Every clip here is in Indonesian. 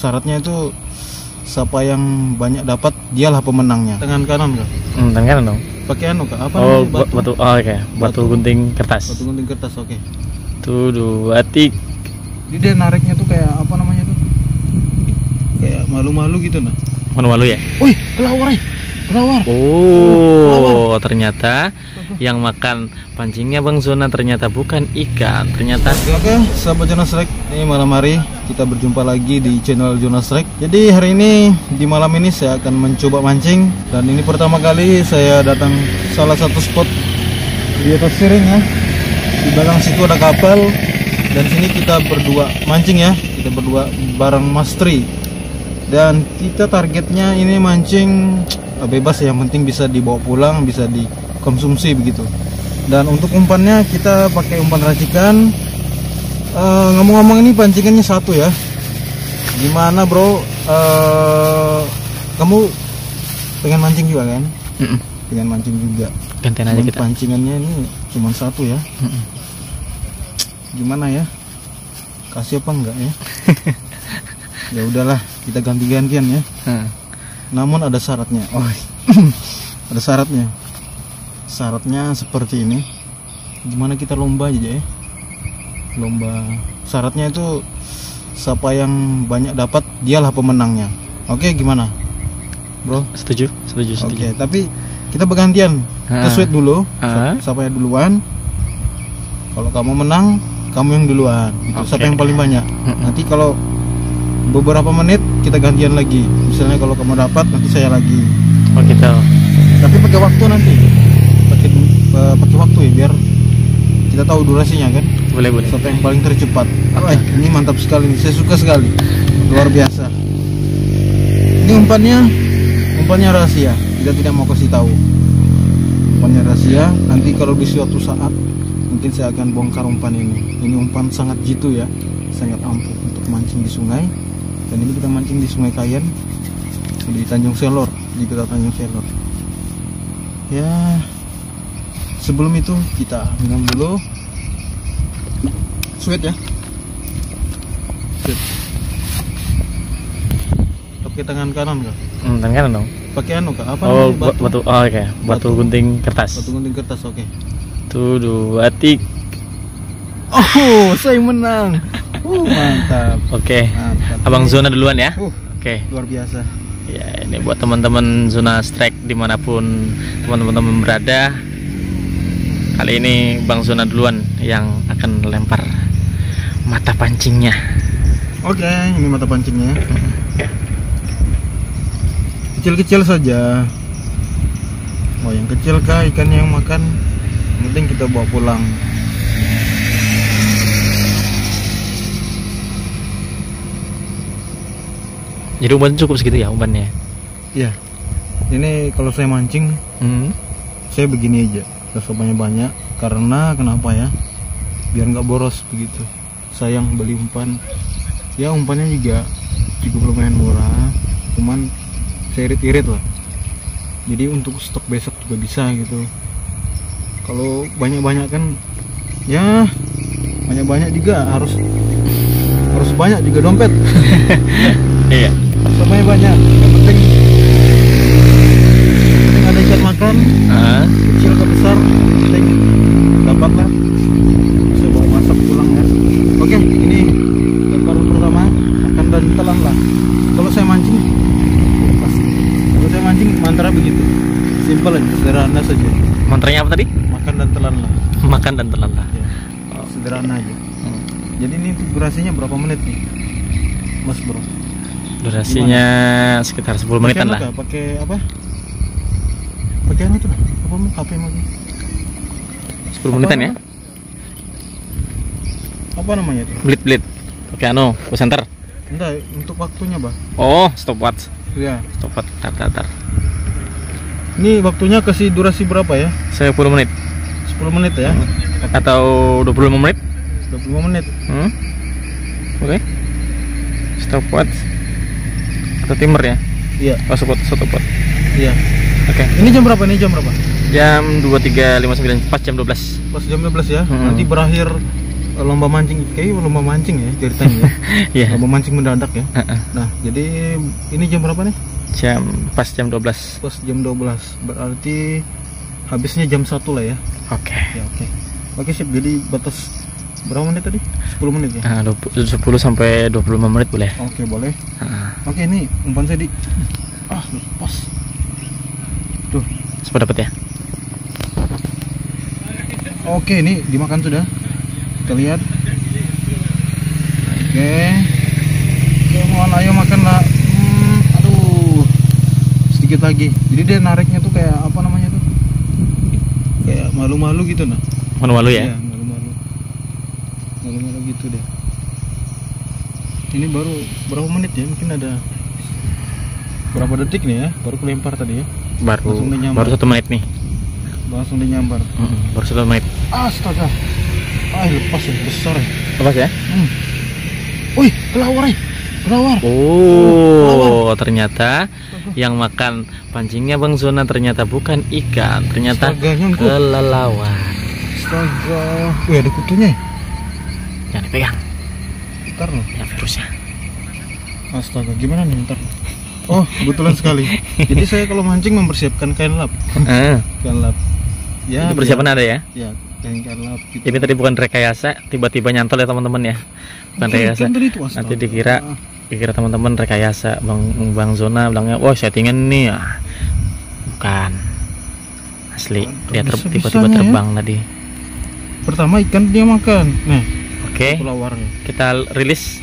syaratnya itu siapa yang banyak dapat dialah pemenangnya tangan kanan kak Hmm, tangan kanan dong. pakai anu kak apa Oh, namanya? batu. batu. Oh, oke. Batu, Batu. gunting kertas. batu gunting kertas oke Tuh, dua, tiga. jadi dia nariknya tuh kayak apa namanya tuh kayak malu-malu gitu nah Malu-malu ya? wih kelawar eh kelawar Oh, ternyata yang makan pancingnya Bang Zona ternyata bukan ikan, ternyata Oke, sahabat Jonas Rek, ini malam hari kita berjumpa lagi di channel Jonas Rek. Jadi hari ini di malam ini saya akan mencoba mancing dan ini pertama kali saya datang salah satu spot di atas siring ya. Di belakang situ ada kapal dan sini kita berdua mancing ya. Kita berdua bareng Mas. Dan kita targetnya ini mancing eh, bebas ya, yang penting bisa dibawa pulang, bisa dikonsumsi begitu. Dan untuk umpannya kita pakai umpan racikan. Eh, Ngomong-ngomong ini pancingannya satu ya. Gimana bro? Eh, kamu pengen mancing juga kan? Mm-mm. Pengen mancing juga. gantian aja kita. Pancingannya ini cuma satu ya. Mm-mm. Gimana ya? Kasih apa enggak ya? ya udahlah, kita ganti-gantian ya. Hmm. Namun ada syaratnya. Oh, ada syaratnya. Syaratnya seperti ini. Gimana kita lomba aja ya? Lomba. Syaratnya itu siapa yang banyak dapat dialah pemenangnya. Oke, gimana? Bro? Setuju, setuju, Oke, setuju. tapi kita bergantian. Kita Ah. sweat dulu. Ah. Siapa- Siapa yang duluan? Kalau kamu menang, kamu yang duluan. Itu siapa Oke. yang paling banyak. Nanti kalau beberapa menit kita gantian lagi. Misalnya kalau kamu dapat, nanti saya lagi. Oh gitu. Tapi pakai waktu nanti. Eh, pakai waktu ya biar kita tahu durasinya kan. Boleh, boleh. Siapa yang paling tercepat. Wah, ini mantap sekali. Saya suka sekali. Luar biasa. Ini umpannya umpannya rahasia. Kita tidak mau kasih tahu. Umpannya rahasia. Nanti kalau di suatu saat mungkin saya akan bongkar umpan ini. Ini umpan sangat jitu ya. Sangat ampuh untuk mancing di sungai. Dan ini kita mancing di Sungai Kayen di Tanjung Selor, di kota Tanjung Selor. Ya, sebelum itu kita minum dulu sweet ya sweet pakai tangan kanan kak Hmm, tangan kanan dong. pakai anu kak apa Oh, namanya? ba- batu. Oh, oke. Batu, Batu. gunting kertas. batu gunting kertas oke Tuh, dua, tiga. oh saya menang uh, mantap Oke. mantap Abang Zona duluan ya. uh, Oke. luar biasa Ya, ini buat teman-teman zona strike di mana pun teman-teman berada. Kali ini Bang Zona duluan yang akan lempar mata pancingnya. oke ini mata pancingnya kecil-kecil saja oh yang kecil kah ikannya yang makan penting kita bawa pulang Jadi umpan cukup segitu ya umpannya. Iya. Ini kalau saya mancing, Hmm. saya begini aja. Gak banyak banyak karena kenapa ya? Biar nggak boros begitu. Sayang beli umpan. Ya umpannya juga cukup lumayan murah. Cuman saya irit-irit lah. Jadi untuk stok besok juga bisa gitu. Kalau banyak-banyak kan, ya banyak-banyak juga harus harus banyak juga dompet. Iya. Semuanya banyak penting, yang penting Ah, kecil ke besar penting. Dapat lah. Bisa bawa masak pulang ya. Oke ini lemparan pertama. Makan dan telan lah. Kalau saya mancing kalau saya mancing mantra begitu. Simple aja sederhana saja. Mantranya apa tadi? makan dan telan lah. Makan dan telan lah. ya. sederhana aja. Hmm. jadi ini durasinya berapa menit nih? Mas bro? Durasinya sekitar 10 menitan lah. pakai apa apa itu lah apa mau HP mau 10 menitan ya. apa namanya itu Blit blit. Oke, anu, center. enggak untuk waktunya bah Oh, stopwatch. ya Stopwatch. Tar, tar, tar. Ini waktunya kasih durasi berapa ya? 10 menit 10 menit ya? atau 25 menit? 25 menit. Hmm? Oke. Stopwatch atau timer ya? Iya, Oh, stopwatch, stopwatch. iya. Oke. Ini jam berapa? Ini jam berapa? Jam 23.59 pas jam 12. Pas jam 12 ya. Hmm. Nanti berakhir lomba mancing kayak lomba mancing ya ceritanya ya. Iya. lomba mancing mendadak ya Heeh. nah jadi ini jam berapa nih Jam pas jam 12. pas jam 12 berarti habisnya jam 1 lah ya Oke. ya oke oke sip jadi batas berapa menit tadi 10 menit ya Ah, 20 10 sampai 25 menit boleh. oke boleh Heeh. oke ini umpan saya di ah lepas tuh Sempat dapat ya? oke ini dimakan sudah kita lihat oke oke mohon ayo makan lah hmm, aduh sedikit lagi jadi dia nariknya tuh kayak apa namanya tuh kayak malu-malu gitu nah Malu-malu ya? Iya, malu-malu. Malu-malu gitu deh. Ini baru berapa menit ya? Mungkin ada berapa detik nih ya? Baru kelempar tadi ya. Baru baru satu menit nih. Langsung dinyambar. Mm-mm, Baru satu menit. Astaga. Ah, lepas ya, besar ya. Lepas ya? Hmm. Wih, kelawar ya. Kelawar. Oh, ternyata yang makan pancingnya Bang Zona ternyata bukan ikan, ternyata Astaga, kelelawar. Astaga. Wih, ada kutunya ya? Jangan dipegang, Ntar loh. ya virusnya. Astaga, gimana nih ntar? Oh, kebetulan sekali. Jadi saya kalau mancing mempersiapkan kain lap. Ah, Kain lap. Ya, itu persiapan ada ya? biar- Ya, kain kain lap gitu. Ini tadi bukan rekayasa, tiba-tiba nyantol ya teman-teman ya. Bukan Kan- rekayasa. kan itu. Nanti dikira dikira teman-teman rekayasa. Bang Bang Zona bilangnya, "Wah, settingan nih." Ah, bukan. Asli, dia ter- tiba-tiba ya. terbang tadi. Pertama ikan dia makan. Nah, Oke, kelawarnya. kita rilis.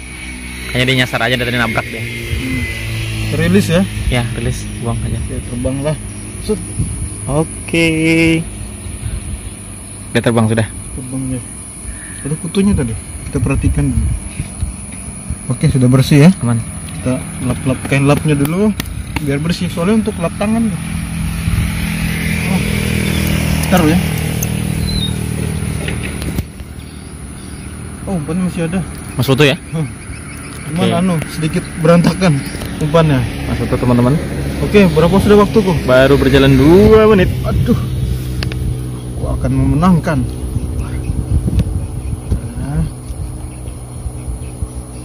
Hanya dia nyasar aja dari nabrak dia. Rilis ya. Ya, rilis, buang aja. Ya terbang lah. Set, Oke. Dia terbang sudah. terbang ya. Ada kutunya tadi. Kita perhatikan dulu. Oke, sudah bersih ya. Aman. Kita lap-lap kain lapnya dulu biar bersih. Soalnya untuk lap tangan. Oh. Taruh ya. Oh, umpan masih ada. Mas Foto ya? Huh. Cuman Oke. anu sedikit berantakan umpannya. Mas Foto teman-teman. Oke, berapa sudah waktuku? Baru berjalan 2 menit. Aduh, aku akan memenangkan. Nah.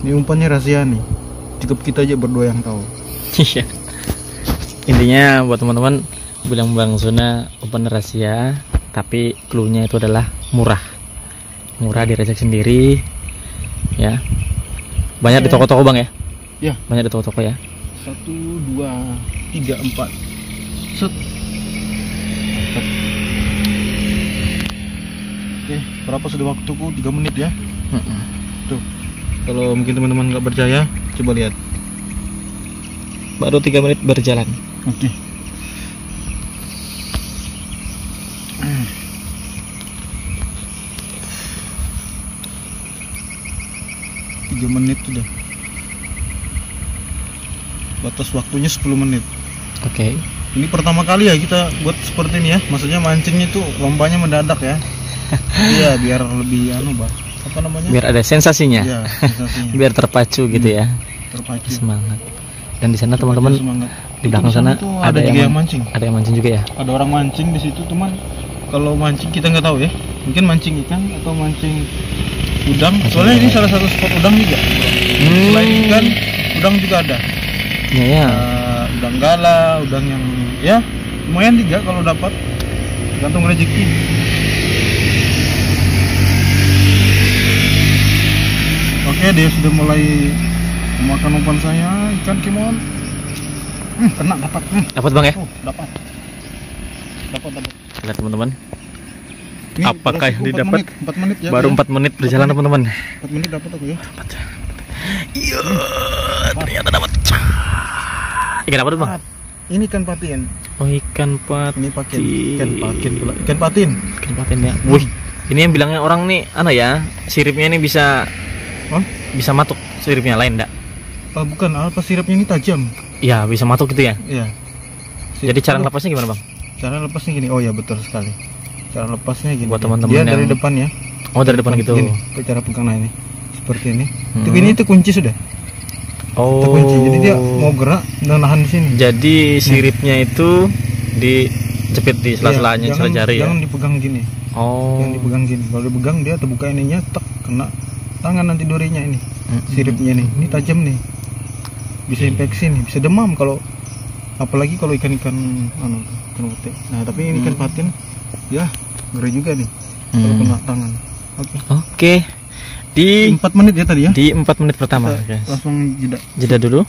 Ini umpannya rahasia nih. Cukup kita aja berdua yang tahu. Iya. Intinya buat teman-teman bilang Bang Zona open rahasia, tapi clue-nya itu adalah murah. Murah direjek sendiri. Ya. Banyak di Oke. toko-toko Bang ya? Ya. Banyak di toko-toko ya. Satu, dua, tiga, empat. Set. Oke, berapa sudah waktuku? Tiga menit ya. Tuh. Kalau mungkin teman-teman nggak percaya, coba lihat. Baru 3 menit berjalan. Oke. Tiga menit sudah. Batas waktunya 10 menit. Oke. Ini pertama kali ya kita buat seperti ini ya. Maksudnya mancingnya itu lombanya mendadak ya. Iya, biar lebih anu, Bang. Apa namanya? Biar ada sensasinya. Iya, sensasinya. Biar terpacu gitu ya. terpacu. Semangat. Dan di sana teman-teman di belakang sana ada ada, juga yang yang mancing. ada yang mancing juga ya. ada orang mancing di situ cuman kalau mancing kita nggak tahu ya. Mungkin mancing ikan atau mancing udang. Soalnya ini salah satu spot udang juga. Selain ikan udang juga ada. Ya, ya. Eh, udang gala udang yang ya lumayan juga kalau dapat. Gantung rezeki. Oke dia sudah mulai memakan umpan saya ikan kimon hmm, kena dapat. Hmm. Dapat Bang ya? oh dapat Lihat teman-teman. Apakah yang didapat? menit, empat menit ya Baru ya. 4 menit berjalan teman-teman. Empat menit dapat aku ya Iya, ternyata dapat. Ikan apa tuh bang? ini ikan patin Oh ikan pat. ini pakin Patin. ikan patin pula ikan patin Ikan patin ya. Wih, ini yang bilangnya orang nih, ano ya, siripnya ini bisa, Hah? bisa matuk siripnya lain enggak? Ah, bukan apa sirapnya ini tajam Iya, bisa matuk gitu ya. Iya. Jadi cara lepasnya gimana bang? Cara lepasnya gini. Oh ya betul sekali. Cara lepasnya gini. Buat teman-teman dia dari yang- depan ya. Oh dari depan gitu. gini. Cara pegang nah ini. Seperti ini. Hmm. itu ini itu kunci sudah. Oh. itu kunci. Jadi dia mau gerak dan nahan di sini. Jadi siripnya itu dijepit di Iya, sela-selanya jangan- sela jari ya. jangan dipegang gini. Oh. jangan dipegang gini. Kalau dipegang dia terbuka ininya tek kena tangan nanti durinya ini siripnya nih. Ini tajam nih. Bisa infeksi nih. Bisa demam kalau apalagi kalau ikan-ikan anu ikan putih nah tapi ini ikan Hmm. patin ya ngeri juga nih kalau Hmm. kena tangan oke Oke. Di empat menit ya tadi ya di 4 menit pertama, Kita guys. langsung jeda Jeda dulu.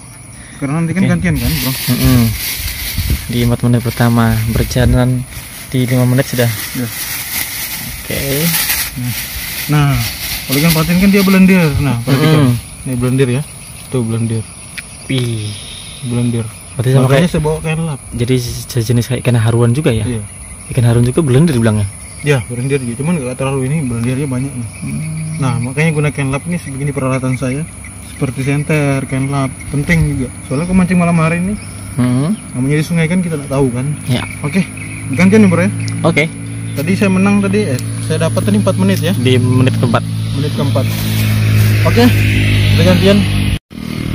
karena nanti kan Oke. gantian kan bro Mm-mm. Di 4 menit pertama berjalan di 5 menit sudah. Ya. Oke. nah kalau ikan patin kan dia belendir nah perhatikan Mm-mm. ini belendir ya tuh belendir Wih. belendir Berarti sama makanya kayak saya bawa kain lap. Jadi sejenis kayak ikan haruan juga ya? iya. Ikan haruan juga blender dibilangnya. ya? Belendir juga cuman nggak terlalu ini belendirnya banyak nih. Nah makanya guna kain lap nih segini peralatan saya. Seperti senter kain lap penting juga. Soalnya kalau mancing malam hari ini. Hmm. namanya di sungai kan kita nggak tahu kan? Ya. oke gantian nih bro ya. Oke. tadi saya menang tadi eh, saya dapat tadi 4 menit ya. Di menit keempat. menit keempat. Oke kita gantian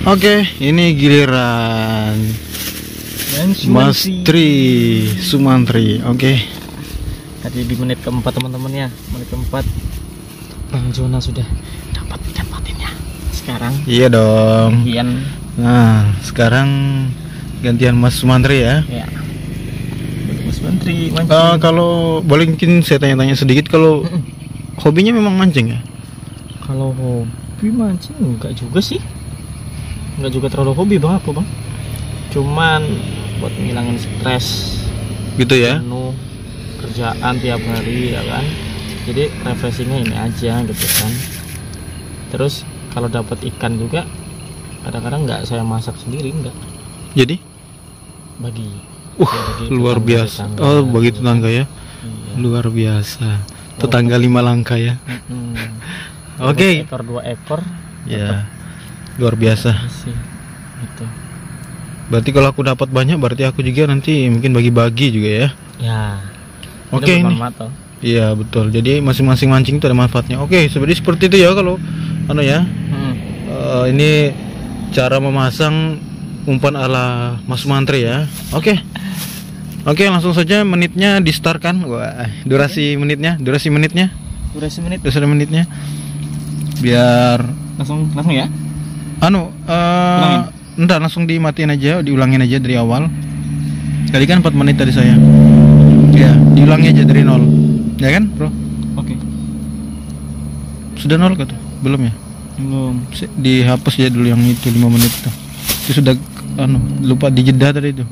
oke ini giliran Mas Tri Sumantri oke Tadi di menit keempat teman-teman ya. Menit keempat. Bang Jona sudah dapat ikan patinnya. Sekarang iya dong Ian nah sekarang gantian Mas Sumantri ya ya. Mas mancing. Eh, kalau boleh mungkin saya tanya-tanya sedikit kalau hobinya memang mancing ya Kalau hobi mancing enggak juga sih. Enggak juga terlalu hobi bang aku bang. Cuman buat ngilangin stres gitu ya penuh kerjaan tiap hari ya kan. Jadi refreshingnya ini aja gitu kan. Terus kalau dapat ikan juga kadang-kadang nggak saya masak sendiri enggak jadi bagi uh bagi luar biasa tetangga oh bagi tetangga ya Iya. luar biasa tetangga lima langkah ya Hmm. Oke. Dua ekor dua ekor ya luar biasa sih gitu. berarti kalau aku dapat banyak berarti aku juga nanti mungkin bagi-bagi juga ya Ya. Oke, ini. Bermanfaat toh. iya betul jadi masing-masing mancing itu ada manfaatnya oke seperti seperti itu ya kalau anu ya Hmm. Eh, ini cara memasang umpan ala Mas Mantri ya. Oke. Oke, langsung saja menitnya di start kan. Wah, durasi menitnya, durasi menitnya, Durasi menit durasi menitnya. Biar langsung langsung ya. Anu eh Ulangin? entar langsung dimatiin aja, diulangin aja dari awal. Tadi kan 4 menit tadi saya. Ya, diulangi aja dari nol. Ya kan, Bro? Oke. Sudah nol kah tuh? Belum ya? Belum. Dihapus ya dulu yang itu 5 menit itu itu sudah anu lupa dijeda tadi itu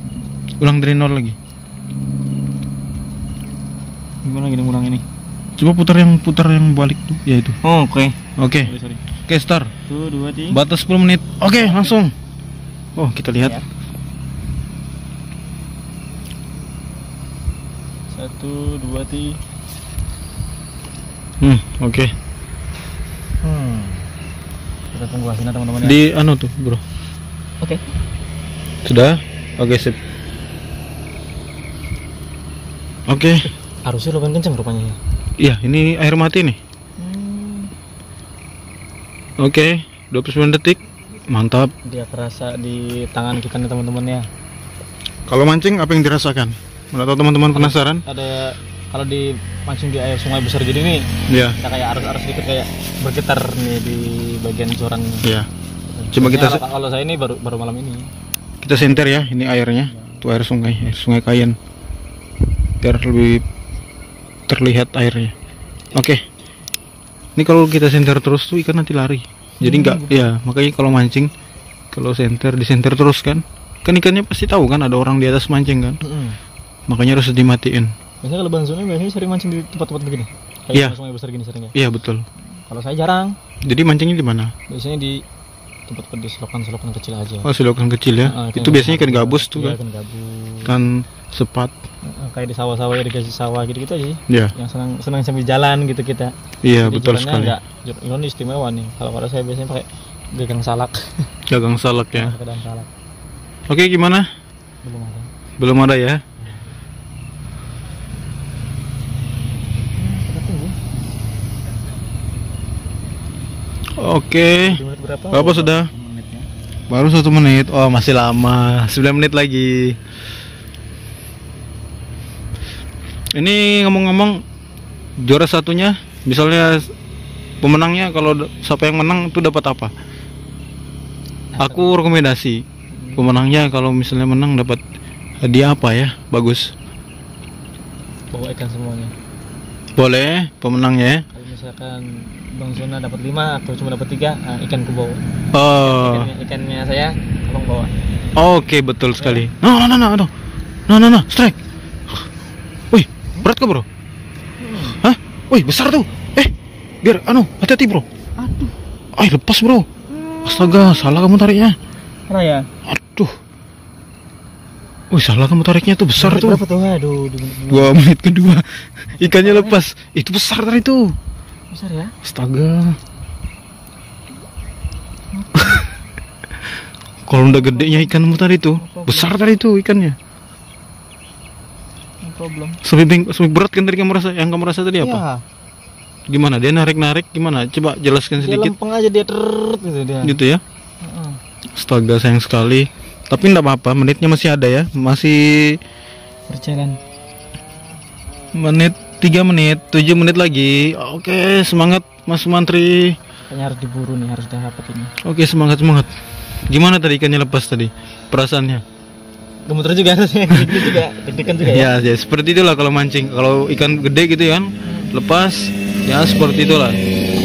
ulang dari nol lagi Gimana gini ulang ini? Coba putar yang putar yang balik tuh ya itu Oh, oke. oke Sorry, sorry. oke start Tuh, dua, tiga. batas 10 menit oke langsung oh kita lihat Ya. Satu, dua, tiga. hmm oke Hmm. Kita tunggu hasilnya teman-teman ya. di anu tuh bro Oke. sudah oke sip oke Harusnya lumayan kenceng rupanya ya. Iya ini air mati nih. Hmm. oke 29 detik. Mantap. Dia kerasa di tangan kita nih teman-teman ya. kalau mancing apa yang dirasakan? Menurut teman-teman penasaran? Ada kalau di mancing di air sungai besar gini nih, ya kita kayak arus-arus sedikit kayak bergetar nih di bagian joran. ya Coba kita kalau, kalau saya ini baru baru malam ini. kita senter ya ini airnya. Itu air sungai air sungai Kayen biar lebih terlihat airnya. Oke. Ini kalau kita senter terus tuh ikan nanti lari. Jadi enggak ya makanya kalau mancing kalau senter di senter terus kan kan ikannya pasti tahu kan ada orang di atas mancing kan. Makanya harus dimatiin. Biasanya kalau Bang biasanya sering mancing di tempat-tempat begini. Kayak Iya. sungai besar gini sering ya. iya betul. Kalau saya jarang. jadi mancingnya di mana? Biasanya di tempat-tempat di selokan-selokan kecil aja. oh selokan kecil ya Ah, itu biasanya ikan gabus tuh Iya, kan ikan gabus. kan sepat Ah, Kayak di sawah-sawah ya dikasih sawah gitu-gitu aja sih. ya Yang senang senang sambil jalan gitu kita. iya betul sekali Enggak, ini istimewa nih. Kalau kalau saya biasanya pakai gagang salak. gagang salak ya Gagang salak. oke gimana Belum ada. belum ada ya tunggu. oke Di berapa? Berapa sudah? Menitnya. Baru satu menit. Oh masih lama. 9 menit lagi. Ini ngomong-ngomong juara satunya, misalnya pemenangnya kalau siapa yang menang itu dapat apa aku rekomendasi pemenangnya kalau misalnya menang dapat hadiah apa ya bagus bawa ikan semuanya boleh pemenangnya ya kalau misalkan Bang Zona dapat 5 atau cuma dapat 3 uh, eh, ikan ke bawah. Uh. Ikannya, ikannya saya tolong bawa. Oke, okay, betul sekali. No, no, no, no. No, no, no, strike. Wih, berat kok, Bro? Hah? Wih, besar tuh. Eh, biar anu, hati-hati, Bro. Aduh. Ay, lepas, Bro. Astaga, salah kamu tariknya. Raya. Aduh. Wih, salah kamu tariknya tuh besar tuh. Berapa tuh? Aduh, dua menit kedua. Ikannya lepas. Itu besar tadi tuh besar ya? Astaga. Kalau udah gedenya ikanmu tadi tuh besar tadi tuh ikannya. Problem? Sampai berat kan tadi kamu rasa yang kamu rasa tadi apa? Ya, gimana dia narik narik gimana? Coba jelaskan dia sedikit. Lempeng aja dia teret gitu dia. Gitu ya? Heeh. astaga sayang sekali. Tapi enggak apa-apa menitnya masih ada ya masih berjalan. menit 3 menit 7 menit lagi. Oke semangat Mas Mantri. Kayaknya harus diburu nih harus dapat ini. Oke semangat semangat. Gimana tadi ikannya lepas tadi? Perasaannya? Gemeter juga rasanya ini juga deg-degan juga ya. Ya, ya seperti itulah kalau mancing. Kalau ikan gede gitu kan lepas. Ya seperti itulah.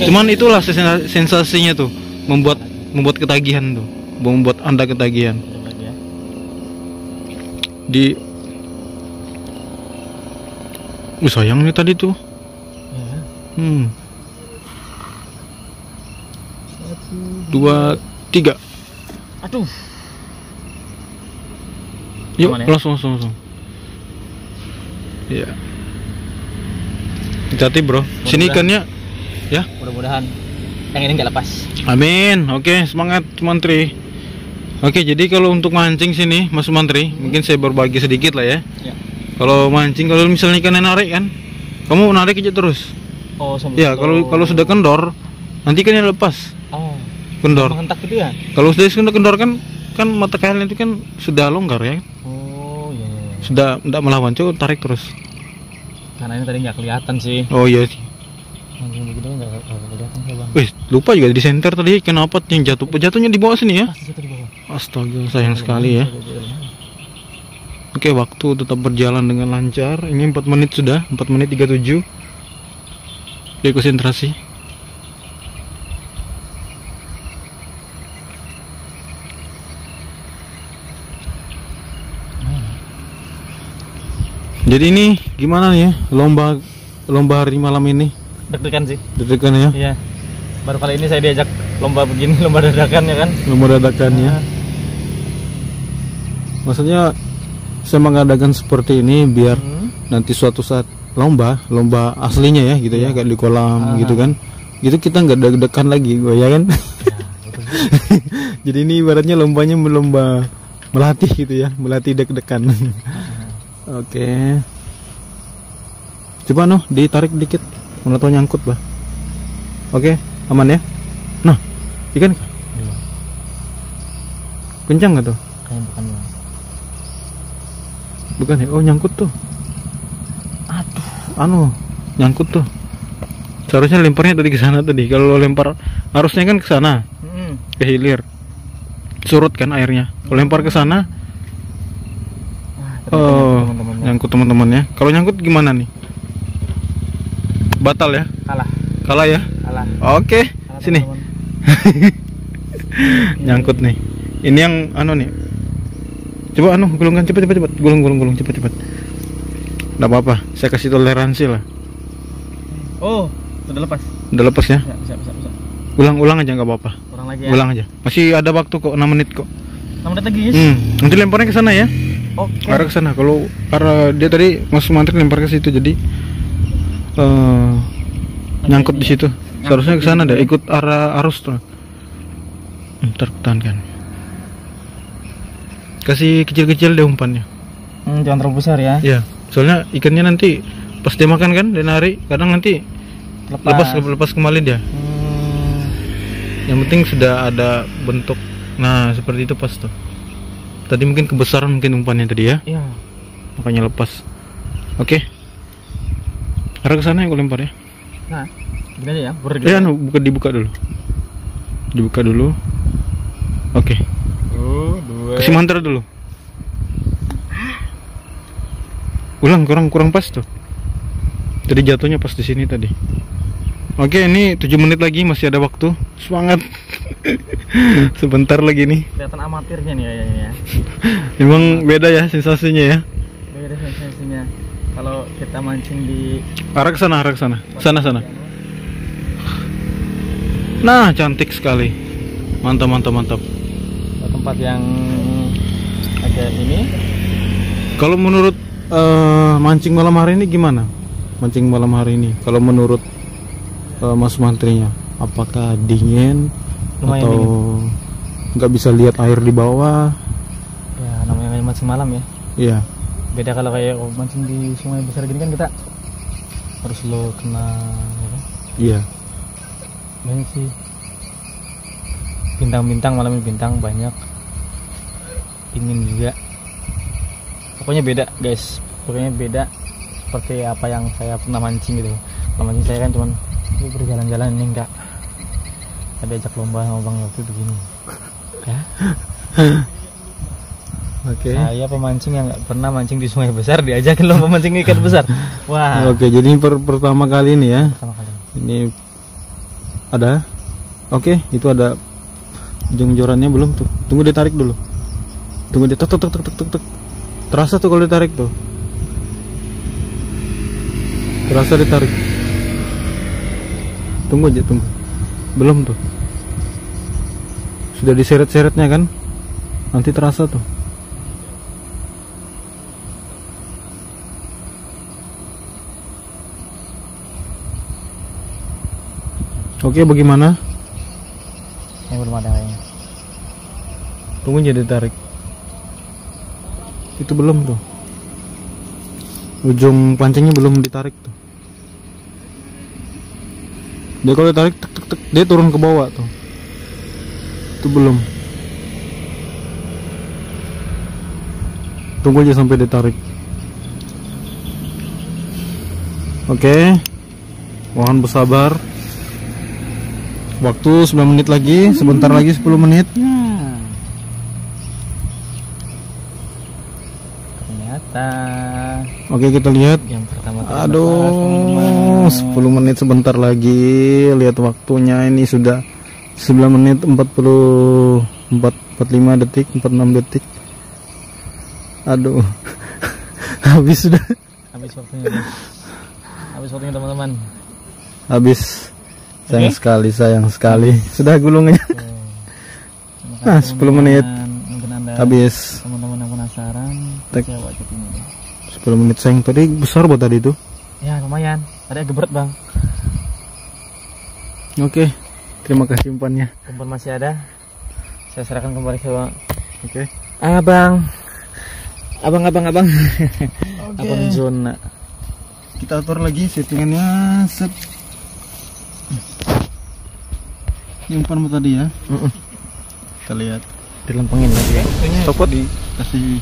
Cuman itulah sensa- sensasinya tuh membuat membuat ketagihan tuh. Membuat anda ketagihan. Ya. di Wih, sayang nih tadi tuh Ya. hmm. dua tiga aduh yuk ya? langsung langsung langsung ya hati bro sini Mudah-mudahan. ikannya ya mudah-mudahan yang ini nggak lepas Amin. Oke, semangat Mantri. Oke, jadi kalau untuk mancing sini, Mas Mantri, mungkin saya berbagi sedikit lah ya. ya Kalau mancing, kalau misalnya ikan narik kan, kamu narik aja terus. oh sampai Ya, kalau kalau sudah kendor, nanti ikannya lepas. oh Kendor. menghentak gitu ya Kalau sudah sudah kendor kan, kan mata kalian itu kan sudah longgar ya, oh iya iya, iya. sudah tidak melawan, coba tarik terus. karena ini tadi nggak kelihatan sih Oh iya sih. kelihatan sih Wih, lupa juga di center tadi kenapa yang jatuh jatuhnya di bawah sini ya. Astaga, sayang sekali ya. Oke, waktu tetap berjalan dengan lancar. Ini 4 menit sudah, 4 menit 37. Oke, konsentrasi. Jadi ini gimana nih ya lomba lomba hari malam ini? deg-degan sih Deg-degan ya, iya baru kali ini saya diajak lomba begini lomba dadakan ya kan lomba dadakannya. Maksudnya saya mengadakan seperti ini biar Hmm. nanti suatu saat lomba lomba aslinya ya gitu ya kayak di kolam gitu kan. Gitu kita nggak deg-degan lagi gue ya kan? Jadi ini ibaratnya lombanya lomba melatih gitu ya melatih deg-degan. Oke. Coba noh ditarik dikit. Mana tahu nyangkut bah. Oke aman ya? Nah ikan? Iya. kencang nggak tuh? Bukan bukan ya? Oh nyangkut tuh. Aduh. Anu nyangkut tuh. Seharusnya lemparnya tadi ke sana tadi. Kalau lempar harusnya kan ke sana. Hmm. ke hilir. Surut kan airnya. Kalau lempar ke sana oh teman-teman ya. nyangkut teman-teman. ya kalau nyangkut gimana nih? Batal ya? Kalah. Kalah ya? Kalah. Oke Kalah, sini. teman-teman. nyangkut nih. Ini yang anu nih coba anu gulungkan. Cepet cepet cepet gulung gulung gulung. Cepet cepet nggak apa-apa. Saya kasih toleransi lah. Oh sudah lepas? Udah lepas ya? Bisa bisa bisa, bisa. ulang ulang aja nggak apa-apa. Kurang lagi ya? Ulang aja. Masih ada waktu kok 6 menit kok. 6 menit lagi yes hmm. nanti lemparnya ke sana ya. Oke. Arah ke sana. Kalau karena dia tadi Mas Mantri lempar ke situ jadi eh nyangkut di situ. Seharusnya ke sana deh ikut arah arus tuh. Ntar pertahankan kasih kecil-kecil deh umpannya. Hmm, jangan terlalu besar ya. Ya soalnya ikannya nanti pas dia makan kan dia narik kadang nanti lepas. lepas, kembali dia. Hmm, yang penting sudah ada bentuk. Nah seperti itu pas tuh. Tadi mungkin kebesaran mungkin umpannya tadi ya. Iya. Makanya lepas. Oke. Arah ke sana yang gue lempar ya. Nah Gini aja ya, ber Eh, anu, buka dibuka dulu. Dibuka dulu. Oke. Satu, dua. Kasih mantra dulu. Ulang kurang kurang pas tuh. Tadi jatuhnya pas di sini tadi. Oke, ini 7 menit lagi masih ada waktu. Semangat. Sebentar lagi nih. Kelihatan amatirnya nih kayaknya ya. Emang beda ya sensasinya ya. Beda sensasinya. Kalau kita mancing di Arah ke sana, arah ke sana. Sana sana. Nah, cantik sekali. Mantap, mantap, mantap. tempat yang agak ini Kalau menurut eh, mancing malam hari ini gimana? Mancing malam hari ini. Kalau menurut eh, Mas Mantrinya, apakah dingin Lumayan atau nggak bisa lihat air di bawah? ya namanya mancing malam ya. Iya. Beda kalau kayak oh, mancing di sungai besar gini kan kita harus lo kena ya kan? Iya. banyak sih bintang-bintang malam ini bintang banyak dingin juga pokoknya beda guys pokoknya beda seperti apa yang saya pernah mancing gitu kalau mancing saya kan cuman "Yuk berjalan-jalan ini enggak ada ajak lomba sama bang Yofi begini ya Oke. saya pemancing yang nggak pernah mancing di sungai besar diajakin lomba mancing ikan besar wah Oke, jadi ini per- pertama kali ini ya. pertama kali Ini ada. Oke, itu ada ujung jorannya belum tuh. Tunggu ditarik dulu. Tunggu dia tek tek tek tek tek tek, tek. Terasa tuh kalau ditarik tuh. Terasa ditarik. Tunggu aja, tunggu. Belum tuh. Sudah diseret-seretnya kan? Nanti terasa tuh. Oke, bagaimana? yang belum ada kayaknya Tunggu aja ditarik. Itu belum tuh. Ujung pancingnya belum ditarik tuh. Dia kalau ditarik tek tek tek dia turun ke bawah tuh. Itu belum. Tunggu aja sampai ditarik. Oke. Mohon bersabar. Waktu 9 menit lagi, sebentar lagi 10 menit. Ternyata Oke, kita lihat. yang pertama Aduh, lepas, teman-teman. 10 menit sebentar lagi. Lihat waktunya ini sudah 9 menit 40 4 45 detik, 46 detik. Aduh. Habis sudah. Habis waktunya. Habis waktunya teman-teman. Habis. Sayang Oke. sekali, sayang sekali. Sudah gulungnya. Ah, kasih 10 menit. Habis. teman-teman yang penasaran Tek. Saya wajib ini. 10 menit sayang tadi besar buat tadi itu. Ya lumayan. Tadi agak berat bang. Oke. Terima kasih umpannya. Umpan masih ada. Saya serahkan kembali ke bang. Oke. Abang. Abang, abang, abang. Oke. Abang zona. Kita atur lagi settingannya. Set. Ini umpan tadi ya. Mm-mm. Kita lihat. Dilempengin lagi ya. Stopot dikasih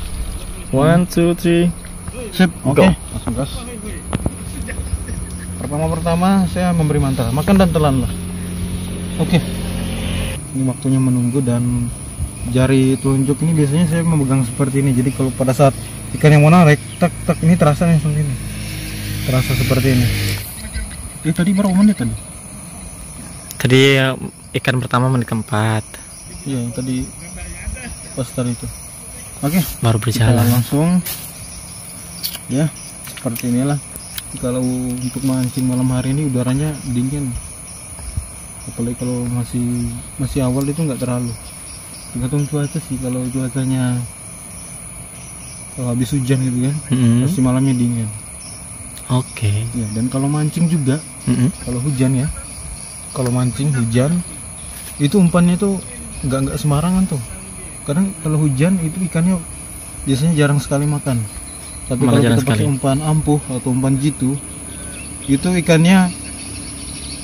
One, two, three. Sip. Oke. Go. Langsung gas. Pertama-pertama saya memberi mantra, makan dan telan lah. Oke. Ini waktunya menunggu dan jari telunjuk ini biasanya saya memegang seperti ini. Jadi kalau pada saat ikan yang mau narik, tak tak ini terasa nih seperti ini. Terasa seperti ini. Eh tadi berapa menit tadi? Tadi eh, ikan pertama menit keempat. Iya, yang tadi pas tadi itu. Oke. Baru kita berjalan. langsung ya seperti inilah. Kalau untuk mancing malam hari ini udaranya dingin. Apalagi kalau masih masih awal itu nggak terlalu. Tergantung cuaca sih. Kalau cuacanya kalau habis hujan gitu kan Mm-mm. pasti malamnya dingin. Oke. ya dan kalau mancing juga Mm-mm. kalau hujan ya kalau mancing hujan itu umpannya tuh nggak nggak sembarangan tuh. Kadang kalau hujan itu ikannya biasanya jarang sekali makan tapi Malah kalau kita pakai sekali. umpan ampuh atau umpan jitu itu ikannya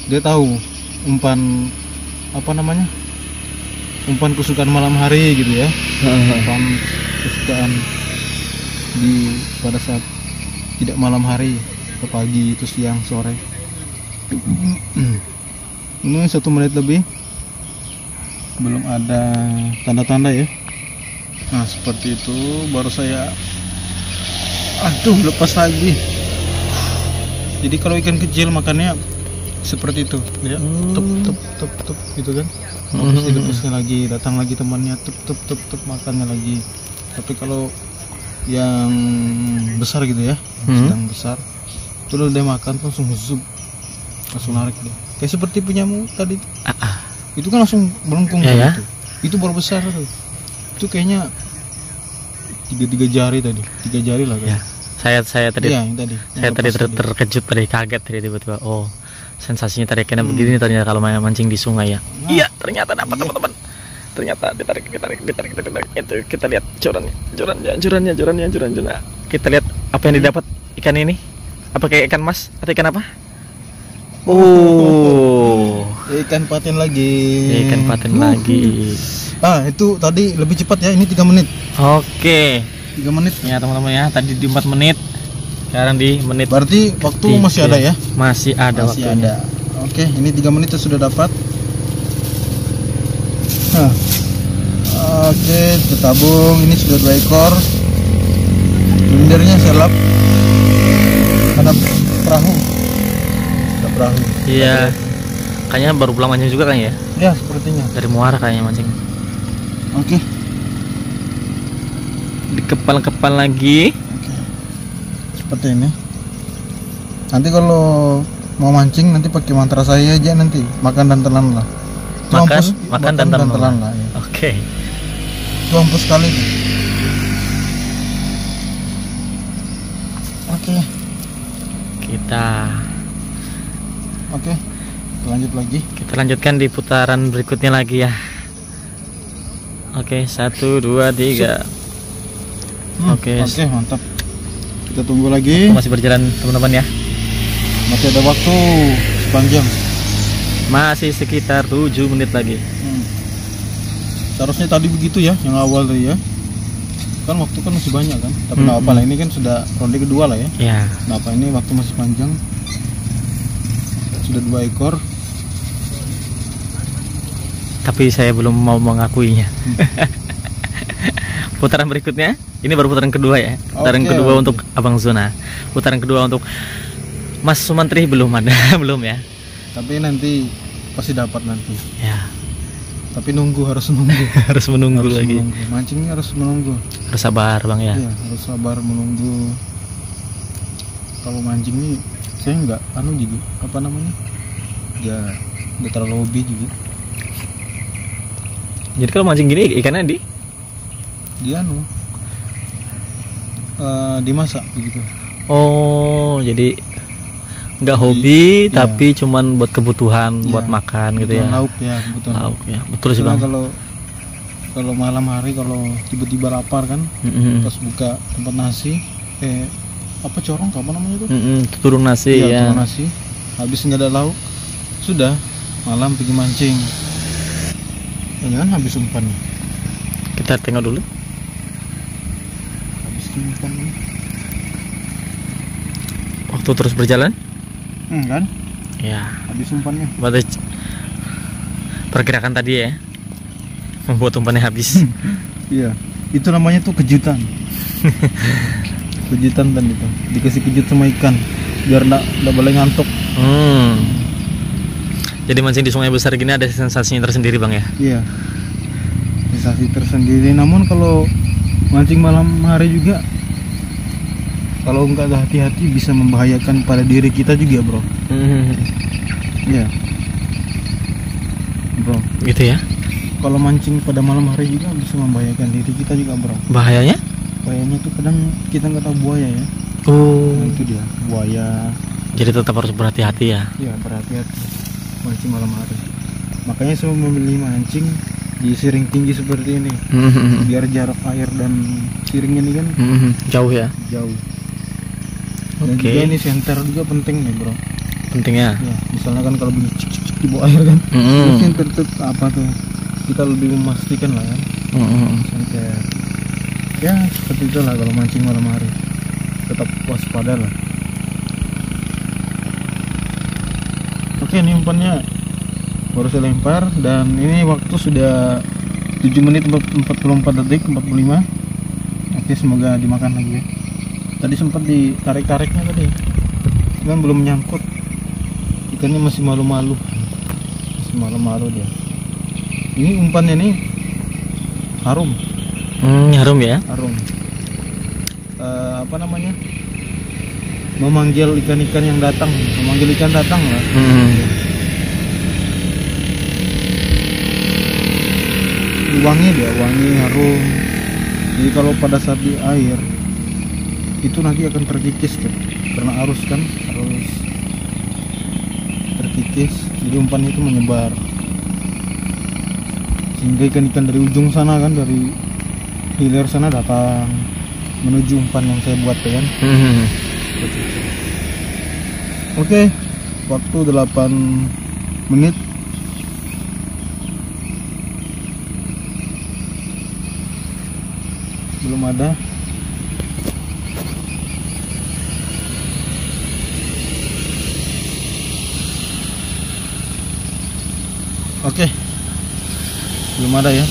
dia tahu umpan apa namanya umpan kesukaan malam hari gitu ya. Umpan kesukaan di pada saat tidak malam hari ke pagi itu siang sore. Ini satu menit lebih. Belum ada tanda-tanda ya. Nah seperti itu baru saya aduh lepas lagi jadi kalau ikan kecil makannya seperti itu ya tup tup tup tup gitu kan Habis Mhm. dilepasnya lagi datang lagi temannya tup tup tup tup makannya lagi tapi kalau yang besar gitu ya Hmm. sedang besar itu udah dia makan langsung zup langsung narik deh kayak seperti punyamu tadi Ah, ah. itu kan langsung melengkung Ya, tuh ya. itu itu baru besar tuh itu kayaknya tiga tiga jari tadi tiga jari lah Ya. Saya saya tadi iya yang tadi saya yang tadi ter- terkejut tadi kaget tadi tiba-tiba. Oh, sensasinya tariknya begini ternyata kalau main mancing di sungai ya. Nah. Iya, ternyata dapat teman-teman. Ternyata ditarik, ditarik, ditarik, ditarik. Itu kita lihat jorannya, jorannya, jorannya, jorannya, jorannya. Nah, kita lihat apa yang didapat ikan ini. Apa kayak ikan mas atau ikan apa? Oh, ikan patin lagi ikan patin lagi. ah itu tadi lebih cepat ya ini tiga menit Oke, tiga menit. Ya teman-teman ya. Tadi di 4 menit, sekarang di menit berarti waktu tiga. masih ada ya? Masih ada masih waktunya. ada. Oke ini tiga menit sudah dapat. Nah, oke kita tabung. Ini sudah dua ekor. Blendernya saya lap ada perahu. Ada perahu. Iya. Kayaknya baru pulang mancing juga kan ya? ya sepertinya. Dari Muara kayaknya mancing. oke. Di kepal-kepal lagi. Oke. seperti ini nanti kalau mau mancing nanti pakai mantra saya aja nanti makan dan telan lah Makan, makan dan telan. lah ya. Oke. itu hampus sekali oke Kita oke lanjut lagi kita lanjutkan di putaran berikutnya lagi ya. Oke, satu, dua, tiga. Hmm, Oke. oke mantap kita tunggu lagi Masih berjalan teman-teman ya. masih ada waktu sepanjang Masih sekitar 7 menit lagi. Hmm. Seharusnya tadi begitu ya, yang awal tadi ya. Kan waktu kan masih banyak kan. Tapi Hmm, apa lah, ini kan sudah ronde kedua lah ya. Ya. Nggak apa ini waktu masih panjang. Sudah dua ekor. Tapi saya belum mau mengakuinya. putaran berikutnya, ini baru putaran kedua ya. Putaran Oke, kedua untuk Abang Zona. Putaran kedua untuk Mas Sumantri belum ada, belum ya. Tapi nanti pasti dapat nanti. Ya, Tapi nunggu harus nunggu. harus menunggu harus lagi. menunggu. Mancingnya harus menunggu. Harus sabar, Bang ya. Iya, harus sabar menunggu. Kalau mancing nih saya nggak anu juga apa namanya? Ya nggak terlalu hobi juga. Jadi kalau mancing gini ikannya di Dia anu eh, dimasak begitu. Oh, jadi nggak hobi iya. tapi cuman buat kebutuhan, Iya, buat makan gitu ya. Kebutuhan lauk ya kebutuhan lauk. Ya. Betul sih, Bang. kalau kalau malam hari kalau tiba-tiba lapar kan Mm-mm. pas buka tempat nasi eh apa corong apa namanya itu Mm-mm, turun nasi Iya, ya. tempat nasi habis nggak ada lauk sudah malam pergi mancing ini kan habis umpannya Kita tengok dulu. Waktu terus berjalan. hmm, kan Ya, habis umpannya berarti pergerakan tadi ya membuat umpannya habis. iya itu namanya tuh kejutan kejutan dan itu dikasih kejut sama ikan biar nggak nggak boleh ngantuk hmm. Jadi mancing di sungai besar gini ada sensasinya tersendiri, Bang ya. Iya. Sensasi tersendiri. Namun kalau mancing malam hari juga kalau nggak hati-hati bisa membahayakan pada diri kita juga, Bro. Iya. Bro, Gitu ya. kalau mancing pada malam hari juga bisa membahayakan diri kita juga, Bro. Bahayanya? Bahayanya tuh kadang kita nggak tahu buaya ya. Oh. Nah, itu dia, buaya. Jadi tetap harus berhati-hati ya. Ya, berhati-hati mancing malam hari. Makanya saya memilih mancing di siring tinggi seperti ini Hmm. biar jarak air dan siring ini kan Hmm. Jauh ya. jauh dan Oke. juga ini center juga penting nih bro Pentingnya. ya misalnya kan kalau begini cik, cik, cik, di bawah air kan Hmm. Center tuh apa tuh kita lebih memastikan lah kan Hmm. center ya seperti itulah kalau mancing malam hari tetap waspada lah Oke, ini umpannya baru saya lempar dan ini waktu sudah 7 menit 44 detik 45. Oke, semoga dimakan lagi ya. Tadi sempat ditarik-tariknya tadi. Cuman belum nyangkut. Ikannya masih malu-malu. Masih malu-malu dia. Ini umpannya nih harum, Hmm, harum ya. harum. Eh, apa namanya? Memanggil ikan-ikan yang datang, memanggil ikan datang lah. Hmm. Wangi dia wangi harum. Jadi kalau pada saat di air itu nanti akan terkikis kan karena arus kan arus terkikis jadi umpan itu menyebar. Sehingga ikan-ikan dari ujung sana kan dari hilir sana datang menuju umpan yang saya buat kan. Hmm. oke waktu 8 menit ada. Oke. Belum ada ya.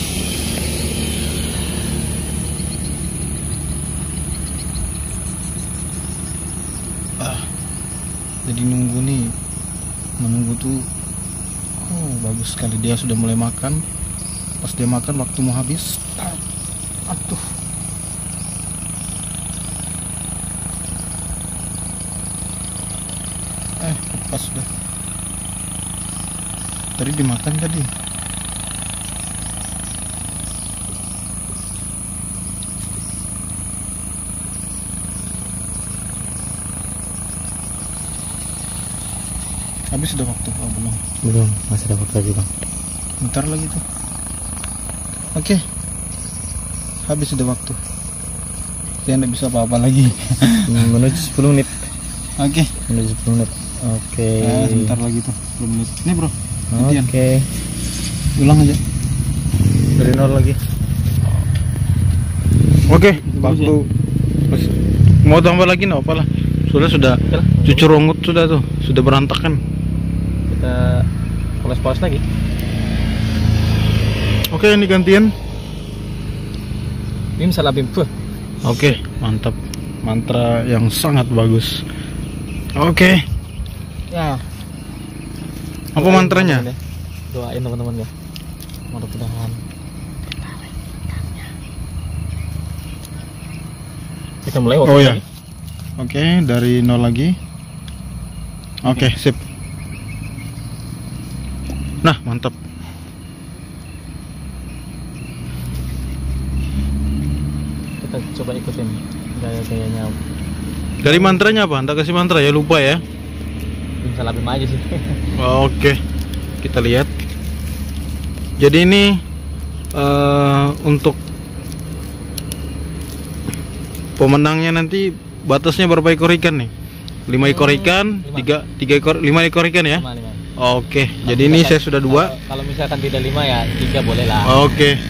Ah jadi nunggu nih. Menunggu tuh oh bagus sekali. Dia sudah mulai makan. Pas dia makan waktu mau habis ah, aduh eh lepas sudah tadi dimakan tadi habis sudah waktu oh belum Belum, masih ada waktu lagi bang. Bentar lagi tuh. Oke. Habis sudah waktu. Saya tidak bisa apa-apa lagi. Hmm, menuju 10 menit. Oke. Menuju 10 menit. Oke. Nah, sebentar lagi tuh. 10 menit. Ini bro. Oke. Ulang aja. Dari nol lagi. Oke. Waktu. Mas- Mau tambah lagi nggak apalah. Sudah sudah. Cucur rongut sudah tuh. Sudah berantakan. Kita poles-poles lagi. Oke ini gantian. Bim salah bim. Oke mantap. Mantra yang sangat bagus. Oke. Ya. Apa mantranya? ya. Doain teman-teman ya. Mudah-mudahan. Kita mulai Oh ya. Oke, dari nol lagi. Oke, sip. Nah, mantap. Kita coba ikutin gaya-gayanya Dari mantranya apa? Anda kasih mantra ya, lupa ya. Bim salah bim aja sih. Oke, kita lihat. Jadi ini eh, untuk pemenangnya nanti batasnya berapa ekor ikan nih? 5 ekor Hmm, ikan, lima. 3 3 ekor 5 ekor ikan ya. Lima, lima. Oke, Kalau jadi ini saya sudah dua. Kalau, kalau misalkan tidak lima ya tiga boleh lah. Oke.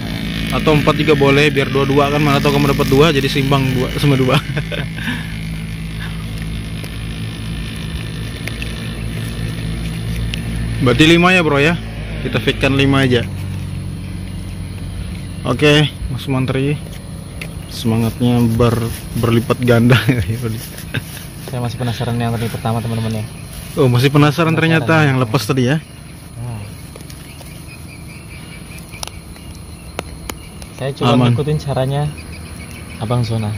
Atau 4 juga boleh biar dua-dua kan mana tahu kamu dapat dua jadi seimbang dua sama dua. Berarti 5 ya, Bro ya. Kita fitkan 5 aja. Oke, Mas Mantri. Semangatnya ber, berlipat ganda. Saya masih penasaran yang tadi pertama teman-teman ya. oh, masih penasaran ternyata Penasaran. yang lepas tadi ya. Nah. Saya coba Aman. ngikutin caranya Abang Zona.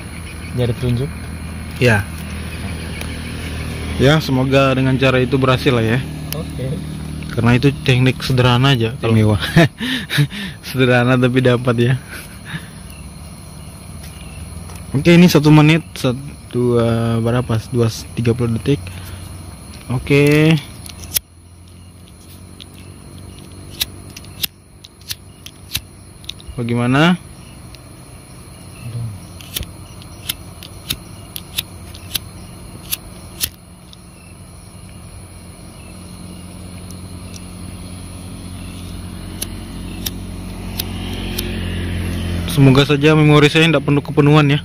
Jadi tunjuk. Ya. Ya, semoga dengan cara itu berhasil lah ya. Oke. Karena itu teknik sederhana aja kalau mewah. sederhana tapi dapat ya. Oke ini satu menit satu dua berapa? Dua tiga puluh detik. Oke. Bagaimana? Semoga saja memori saya tidak penuh kepenuhan ya.